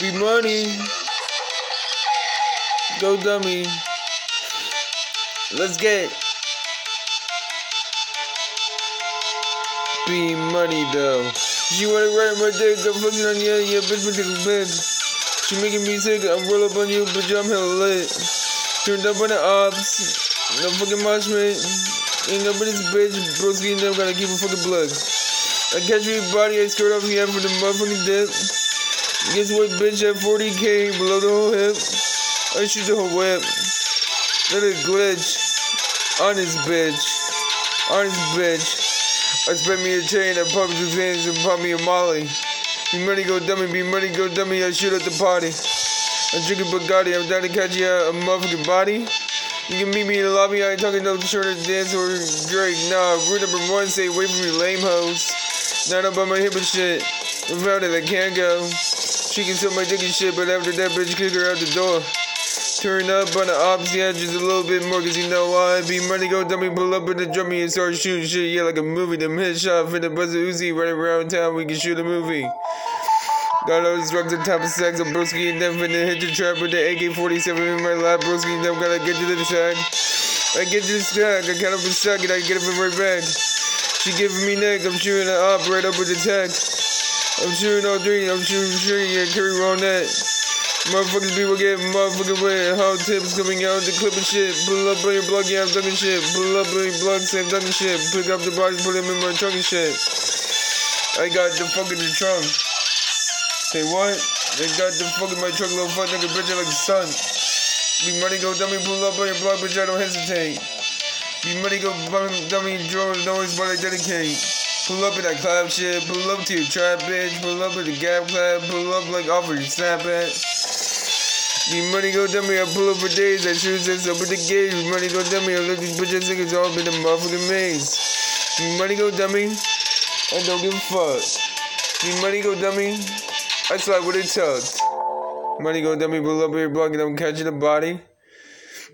Be money. Go dummy. Let's get. Be money though. She wanna ride my dick, I'm fucking on you, yeah, bitch, bitch, bitch, bitch. She making me sick, I roll up on you, bitch, I'm hella lit. Turned up on the ops, no fucking man. Ain't up in this bitch, broski them gotta keep a fucking blood. I catch me body, I skirt off the end for the motherfucking dip. Guess what, bitch, at 40k below the whole hip. I shoot the whole whip. It glitch on this bitch. On this bitch. I spent me a chain, I pop two hands and pop me a molly. Be money go dummy, be money go dummy, I shoot at the party. I'm drinking Bugatti, I'm down to catch you a motherfucking body. You can meet me in the lobby, I ain't talking no shorter dance or Drake. Nah, rule number one, stay away from me lame hoes. Not on my hip and shit. Without it, I can't go. She can sell my dick and shit, but after that, bitch, kick her out the door. Turn up on the opposite edge just a little bit more, cause you know why. Be money go dummy, pull up in the drummy and start shooting shit. Yeah, like a movie. Them headshot for the buzzer Uzi right around town. We can shoot a movie. Got all these drugs on top of sex. I'm broski and them finna hit the trap with the AK 47 in my lap. Broski and them gotta get to the sack. I get to the sack. I count up a sack and I get it right back. She giving me neck. I'm shooting her up right up with the tech. I'm shooting all three. I'm shooting three. Yeah, carry on that. Motherfuckers be get motherfucking wet. Hot tips coming out the clip and shit. Pull up on your block, yeah, I'm ducking shit. Pull up on your block, same ducking shit. Pick up the bodies, put them in my trunk and shit. I got the fucking the trunk. Say what? They got the fucking my truck, little fuck nigga, bitch, like the sun. Be money go dummy, pull up on your block, bitch, I don't hesitate. Be money go dummy, draw noise, but I dedicate. Pull up in that clap shit, pull up to your trap, bitch. Pull up with the gap clap, pull up like offer your snap at. Be money go dummy, I pull up for days, I shoot this up with the gauge. Be money go dummy, I let these bitches niggas all in the motherfucking maze. Be money go dummy, I don't give a fuck. Be money go dummy, I slide with it tucked. Money go dummy, pull up your block and I'm catching a body.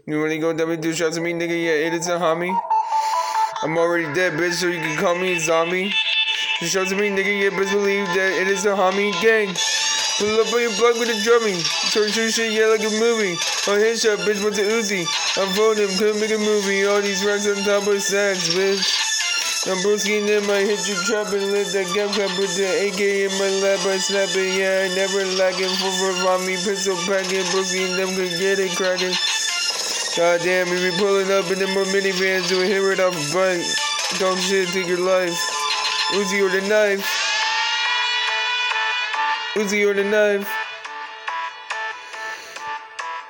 You money go dummy, do shots at me, nigga, yeah, it is a homie. I'm already dead, bitch, so you can call me a zombie. Just shows me, nigga, yeah, best believe that it is a homie gang. Pull up on your block with a drumming. Turn your shit, yeah, like a movie. On headshot, bitch, with the Uzi. I'm voting couldn't make a movie. All these racks on top of sacks, bitch. I'm broski and then I hit you trapping, lit that gap cap with the AK in my lap, I snap it, yeah, I never lacking for for me, pistol packing, and them could get it cracking. God damn, we be pulling up in them minivans doing hit right off a bike. Dog shit, take your life. Uzi or the knife. Uzi or the knife.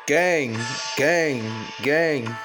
Gang, gang, gang.